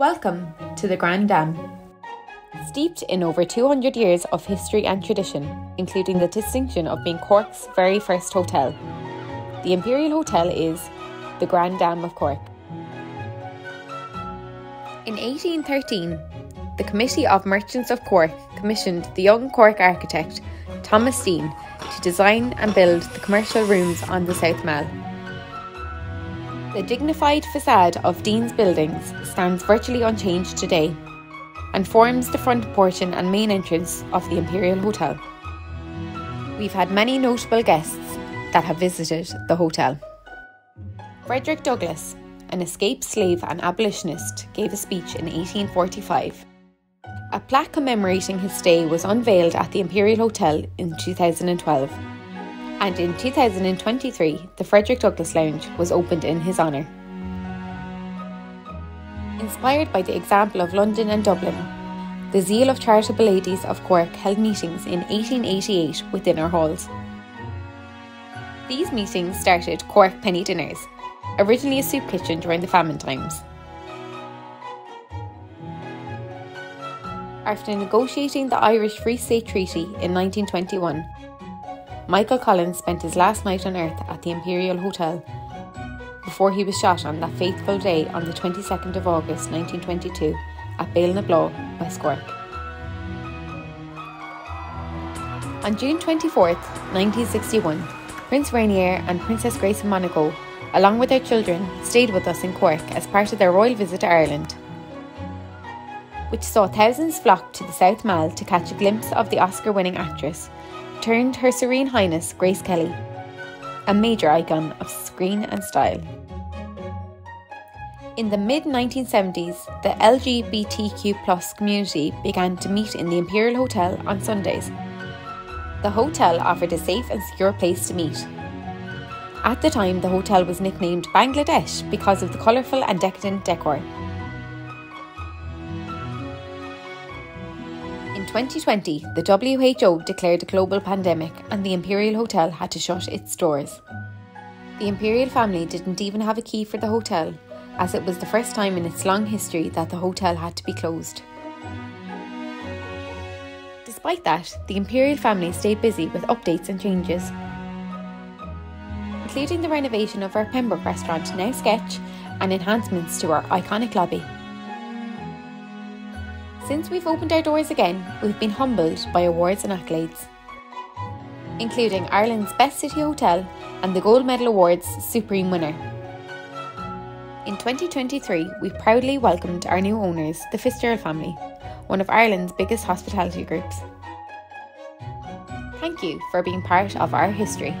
Welcome to the Grande Dame. Steeped in over 200 years of history and tradition, including the distinction of being Cork's very first hotel, the Imperial Hotel is the Grande Dame of Cork. In 1813, the Committee of Merchants of Cork commissioned the young Cork architect Thomas Deane to design and build the commercial rooms on the South Mall. The dignified facade of Deane's buildings stands virtually unchanged today and forms the front portion and main entrance of the Imperial Hotel. We've had many notable guests that have visited the hotel. Frederick Douglass, an escaped slave and abolitionist, gave a speech in 1845. A plaque commemorating his stay was unveiled at the Imperial Hotel in 2012 and in 2023 the Frederick Douglass Lounge was opened in his honour. Inspired by the example of London and Dublin, the zeal of charitable ladies of Cork held meetings in 1888 within our halls. These meetings started Cork Penny Dinners, originally a soup kitchen during the famine times. After negotiating the Irish Free State Treaty in 1921, Michael Collins spent his last night on earth at the Imperial Hotel before he was shot on that fateful day on the 22nd of August 1922 at Béal na Bláth, West Cork. On June 24, 1961, Prince Rainier and Princess Grace of Monaco, along with their children, stayed with us in Cork as part of their royal visit to Ireland, which saw thousands flock to the South Mall to catch a glimpse of the Oscar winning actress turned Her Serene Highness Grace Kelly, a major icon of screen and style. In the mid 1970s, the LGBTQ community began to meet in the Imperial Hotel on Sundays. The hotel offered a safe and secure place to meet. At the time, the hotel was nicknamed Bangladesh because of the colourful and decadent decor. 2020, the WHO declared a global pandemic and the Imperial Hotel had to shut its doors. The Imperial family didn't even have a key for the hotel, as it was the first time in its long history that the hotel had to be closed. Despite that, the Imperial family stayed busy with updates and changes, including the renovation of our Pembroke restaurant, now Sketch, and enhancements to our iconic lobby. Since we've opened our doors again, we've been humbled by awards and accolades, including Ireland's Best City Hotel and the Gold Medal Awards Supreme winner. In 2023, we proudly welcomed our new owners, the Fitzgerald family, one of Ireland's biggest hospitality groups. Thank you for being part of our history.